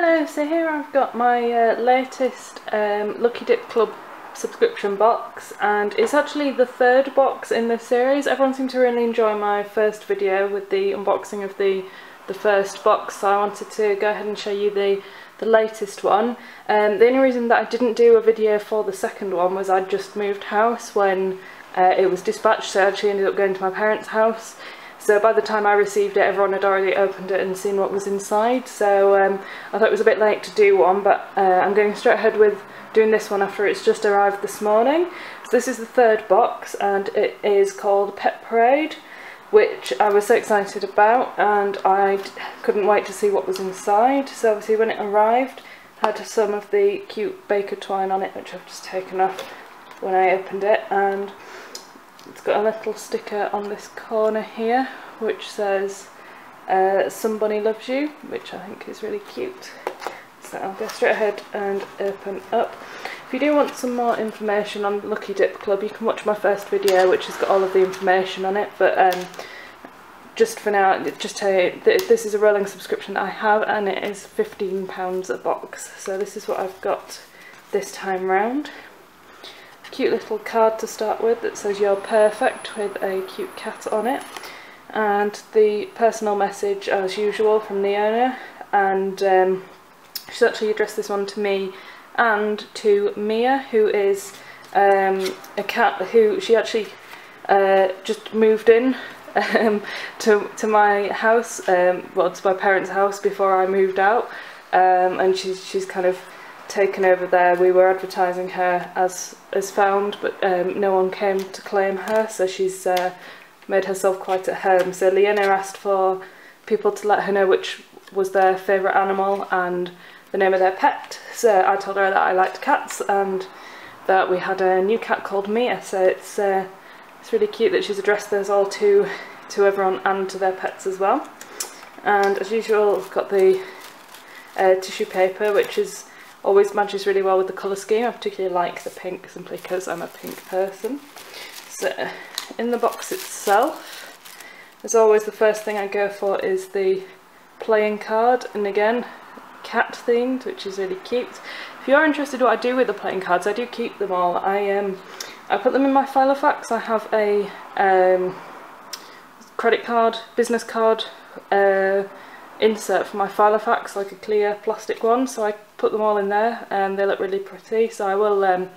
Hello, so here I've got my uh, latest um, Lucky Dip Club subscription box and it's actually the third box in this series. Everyone seemed to really enjoy my first video with the unboxing of the the first box so I wanted to go ahead and show you the the latest one. Um, the only reason that I didn't do a video for the second one was I'd just moved house when uh, it was dispatched so I actually ended up going to my parents' house so by the time I received it everyone had already opened it and seen what was inside so um, I thought it was a bit late to do one but uh, I'm going straight ahead with doing this one after it's just arrived this morning. So this is the third box and it is called Pet Parade which I was so excited about and I couldn't wait to see what was inside. So obviously when it arrived had some of the cute baker twine on it which I've just taken off when I opened it and it's got a little sticker on this corner here which says uh, somebody loves you which I think is really cute. So I'll go straight ahead and open up. If you do want some more information on Lucky Dip Club you can watch my first video which has got all of the information on it. But um, just for now just tell you this is a rolling subscription that I have and it is £15 a box. So this is what I've got this time round cute little card to start with that says you're perfect with a cute cat on it. And the personal message as usual from the owner. And um, she's actually addressed this one to me and to Mia who is um, a cat who she actually uh, just moved in um, to, to my house, um, well to my parents' house before I moved out. Um, and she's, she's kind of taken over there. We were advertising her as as found, but um, no one came to claim her, so she's uh, made herself quite at home. So Leona asked for people to let her know which was their favourite animal and the name of their pet. So I told her that I liked cats and that we had a new cat called Mia. So it's uh, it's really cute that she's addressed those all to to everyone and to their pets as well. And as usual, we've got the uh, tissue paper, which is always matches really well with the colour scheme. I particularly like the pink simply because I'm a pink person. So in the box itself, as always the first thing I go for is the playing card and again cat themed which is really cute. If you are interested what I do with the playing cards, I do keep them all. I um I put them in my Filofax. I have a um, credit card, business card uh, insert for my Filofax, like a clear plastic one, so I put them all in there and they look really pretty. So I will, um,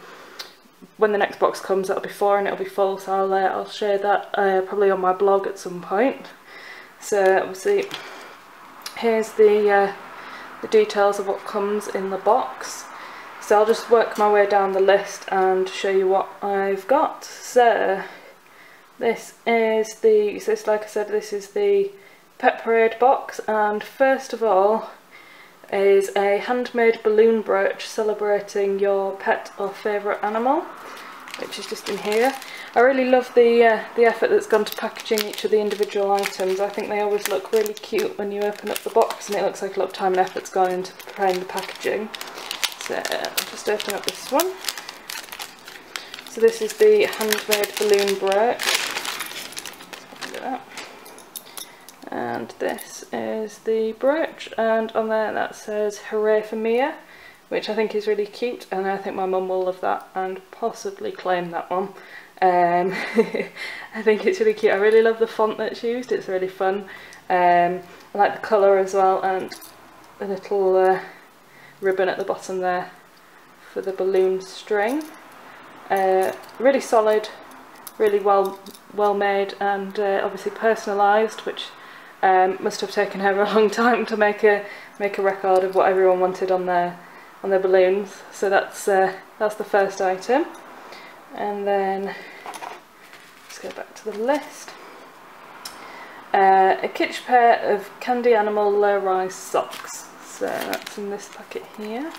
when the next box comes, that'll be four and it'll be full, so I'll, uh, I'll share that uh, probably on my blog at some point. So obviously, here's the, uh, the details of what comes in the box. So I'll just work my way down the list and show you what I've got. So this is the, so it's like I said, this is the Pet Parade box and first of all is a handmade balloon brooch celebrating your pet or favourite animal which is just in here. I really love the uh, the effort that's gone to packaging each of the individual items. I think they always look really cute when you open up the box and it looks like a lot of time and effort's gone into preparing the packaging. So I'll just open up this one. So this is the handmade balloon brooch. And this is the brooch and on there that says hooray for Mia which I think is really cute and I think my mum will love that and possibly claim that one. Um, I think it's really cute. I really love the font that's used, it's really fun. Um, I like the colour as well and the little uh, ribbon at the bottom there for the balloon string. Uh, really solid, really well well made and uh, obviously personalised which um, must have taken her a long time to make a make a record of what everyone wanted on their on their balloons. So that's uh, that's the first item, and then let's go back to the list. Uh, a kitsch pair of Candy Animal low rise socks. So that's in this packet here.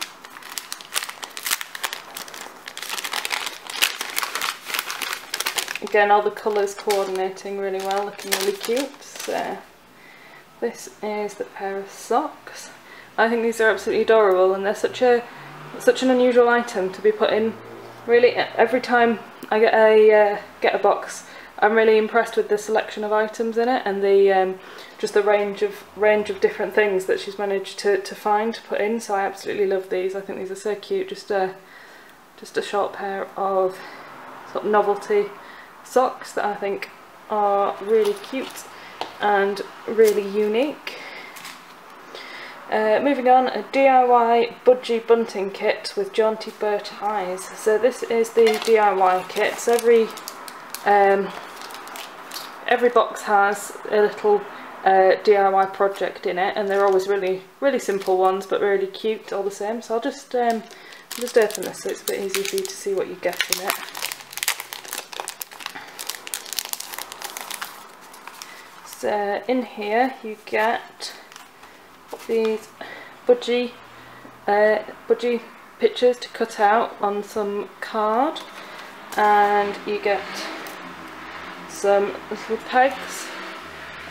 Again, all the colours coordinating really well, looking really cute. So this is the pair of socks. I think these are absolutely adorable and they're such a such an unusual item to be put in. Really, every time I get a uh, get a box, I'm really impressed with the selection of items in it and the um, just the range of range of different things that she's managed to, to find to put in so I absolutely love these I think these are so cute just a just a short pair of sort of novelty socks that I think are really cute and really unique uh, moving on, a DIY budgie bunting kit with jaunty bow ties. So this is the DIY kit. So every um, every box has a little uh, DIY project in it, and they're always really really simple ones, but really cute all the same. So I'll just um, just open this so it's a bit easier for you to see what you get in it. So in here you get these budgie, uh, budgie pictures to cut out on some card and you get some little pegs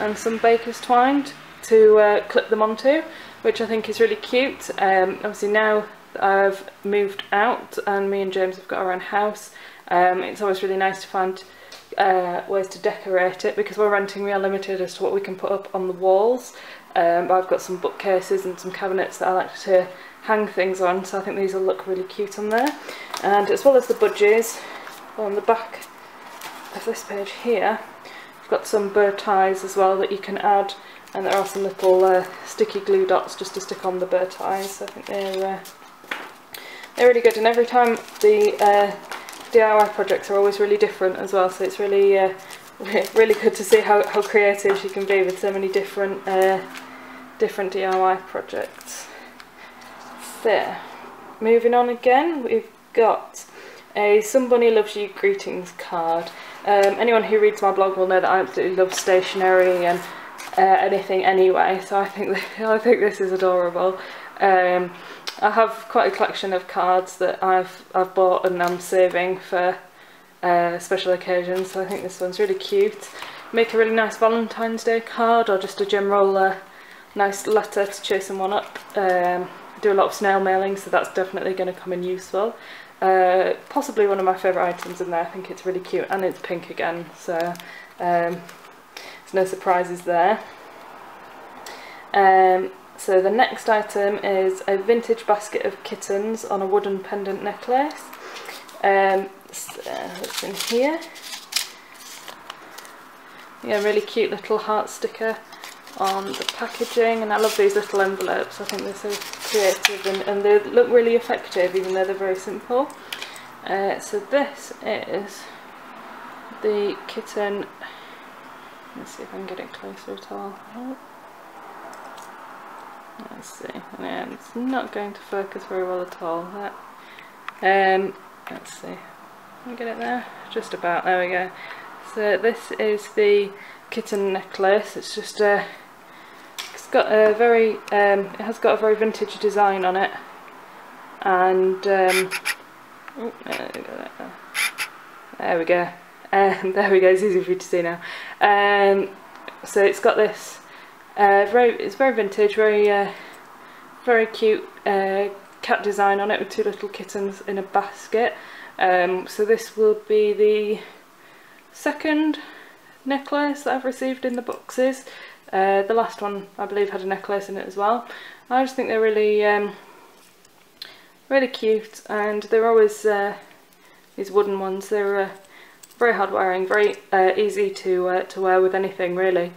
and some baker's twine to uh, clip them onto which I think is really cute. Um, obviously now I've moved out and me and James have got our own house um, it's always really nice to find uh, ways to decorate it because we're renting we are limited as to what we can put up on the walls. Um, but I've got some bookcases and some cabinets that I like to hang things on so I think these will look really cute on there. And as well as the budgies on the back of this page here I've got some bow ties as well that you can add and there are some little uh, sticky glue dots just to stick on the bow ties. So I think they're, uh, they're really good. And every time the uh, DIY projects are always really different as well so it's really uh, really good to see how, how creative she can be with so many different uh, different DIY projects. There. Moving on again, we've got a Somebody Loves You greetings card. Um, anyone who reads my blog will know that I absolutely love stationery and uh, anything anyway, so I think I think this is adorable. Um, I have quite a collection of cards that I've I've bought and I'm saving for uh, special occasions. So I think this one's really cute. Make a really nice Valentine's Day card or just a general uh, nice letter to cheer someone up. Um, do a lot of snail mailing so that's definitely going to come in useful. Uh, possibly one of my favourite items in there, I think it's really cute and it's pink again so um, there's no surprises there. Um, so the next item is a vintage basket of kittens on a wooden pendant necklace. Um, that's in here. Yeah, really cute little heart sticker on the packaging and I love these little envelopes. I think they're so creative and, and they look really effective even though they're very simple. Uh, so this is the kitten, let's see if I can get it closer at all. Let's see, and it's not going to focus very well at all. That. Um, let's see, can I get it there? Just about, there we go. So this is the kitten necklace. It's just a, it's got a very, um, it has got a very vintage design on it. And, um, oh, there we go. There we go. Um, there we go, it's easy for you to see now. Um, so it's got this, uh, very, it's very vintage, very, uh, very cute uh, cat design on it with two little kittens in a basket. Um, so this will be the second necklace that I've received in the boxes. Uh, the last one I believe had a necklace in it as well. I just think they're really um, really cute and they're always uh, these wooden ones. They're uh, very hard wearing, very uh, easy to uh, to wear with anything really.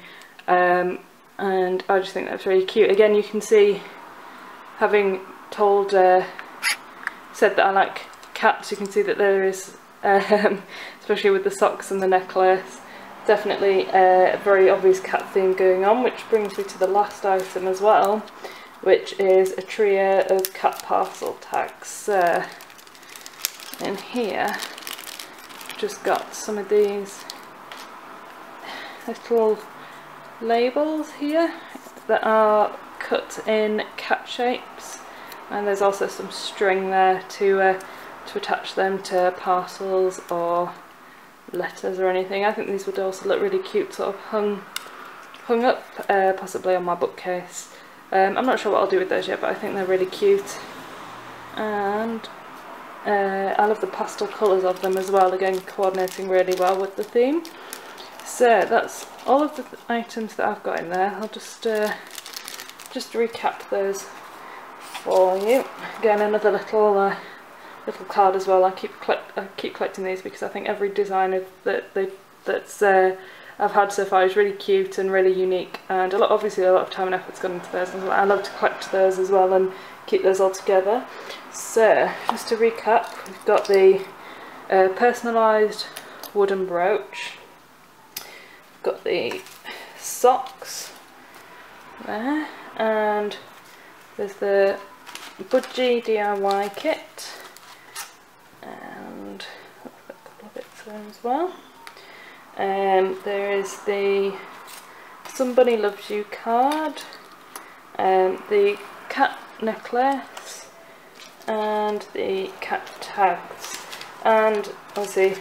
Um, and I just think that's really cute. Again you can see having told uh, said that I like cats, you can see that there is, um, especially with the socks and the necklace, definitely a very obvious cat theme going on, which brings me to the last item as well, which is a trio of cat parcel tags. Uh, in here, just got some of these little labels here that are cut in cat shapes and there's also some string there to uh, to attach them to parcels or letters or anything. I think these would also look really cute sort of hung hung up uh, possibly on my bookcase. Um, I'm not sure what I'll do with those yet but I think they're really cute and uh, I love the pastel colours of them as well again coordinating really well with the theme. So that's all of the items that I've got in there. I'll just uh, just recap those for you. Again, another little uh, little card as well. I keep I keep collecting these because I think every designer that they that's uh, I've had so far is really cute and really unique and a lot obviously a lot of time and effort's gone into those and I love to collect those as well and keep those all together. So just to recap we've got the uh, personalised wooden brooch, got the socks there and there's the Budgie DIY kit and a couple of bits there as well. Um, there is the Somebody Loves You card, um, the cat necklace and the cat tags and obviously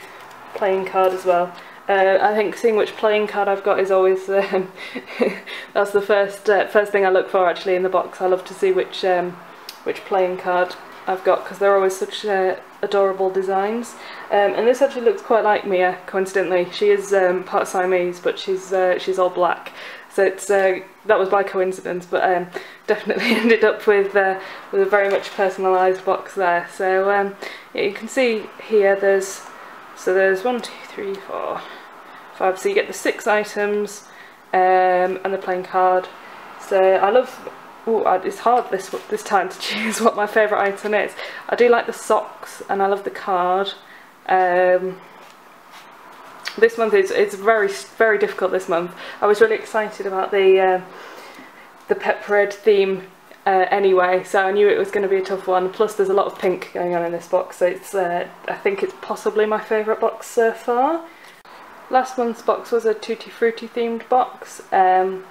playing card as well. Uh, I think seeing which playing card I've got is always um, that's the first uh, first thing I look for actually in the box. I love to see which um, which playing card I've got because they're always such uh, adorable designs. Um, and this actually looks quite like Mia, coincidentally. She is um, part Siamese, but she's uh, she's all black. So it's uh, that was by coincidence, but um, definitely ended up with uh, with a very much personalised box there. So um, yeah, you can see here there's so there's one, two, three, four, five. So you get the six items um, and the playing card. So I love Ooh, it's hard this this time to choose what my favourite item is. I do like the socks and I love the card. Um, this month is it's very very difficult this month. I was really excited about the uh, the Pet Parade theme uh, anyway, so I knew it was going to be a tough one. Plus, there's a lot of pink going on in this box, so it's uh, I think it's possibly my favourite box so far. Last month's box was a Tutti Frutti themed box. Um,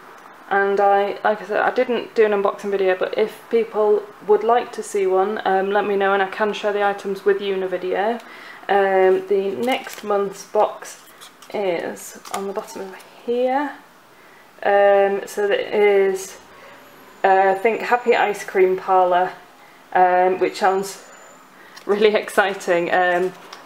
and I, like I said, I didn't do an unboxing video, but if people would like to see one, um, let me know and I can share the items with you in a video. Um, the next month's box is on the bottom of here. Um, so that is, uh, I think, Happy Ice Cream Parlour, um, which sounds really exciting.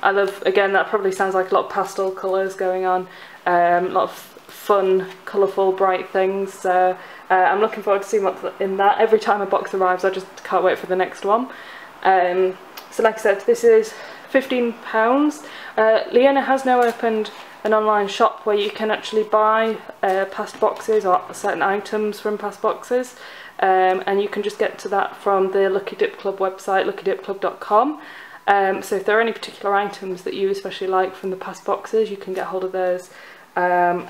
I love, again, that probably sounds like a lot of pastel colours going on, um, a lot of fun, colourful, bright things. So uh, I'm looking forward to seeing what's in that. Every time a box arrives, I just can't wait for the next one. Um, so like I said, this is £15. Uh, Leona has now opened an online shop where you can actually buy uh, past boxes or certain items from past boxes. Um, and you can just get to that from the Lucky Dip Club website, luckydipclub.com. Um, so if there are any particular items that you especially like from the past boxes, you can get hold of those. Um,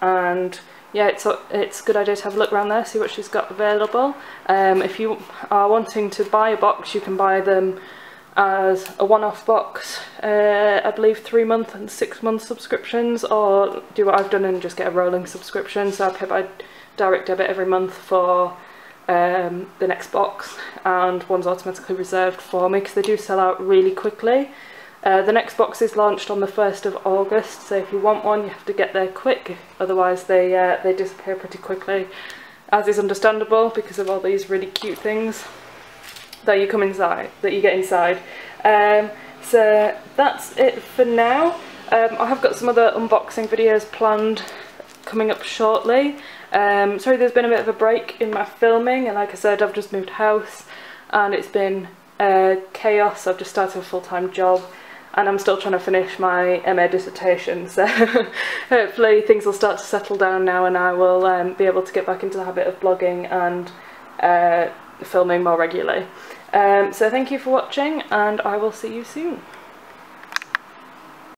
and yeah, it's a, it's a good idea to have a look around there, see what she's got available. Um, if you are wanting to buy a box, you can buy them as a one-off box, uh, I believe three month and six month subscriptions, or do what I've done and just get a rolling subscription. So I pay by direct debit every month for um, the next box, and one's automatically reserved for me because they do sell out really quickly. Uh, the next box is launched on the 1st of August, so if you want one you have to get there quick, otherwise they, uh, they disappear pretty quickly, as is understandable because of all these really cute things that you come inside, that you get inside. Um, so that's it for now. Um, I have got some other unboxing videos planned coming up shortly. Um, sorry there's been a bit of a break in my filming and like I said I've just moved house and it's been uh, chaos. I've just started a full-time job and I'm still trying to finish my MA dissertation so hopefully things will start to settle down now and I will um, be able to get back into the habit of blogging and uh, filming more regularly. Um, so thank you for watching and I will see you soon.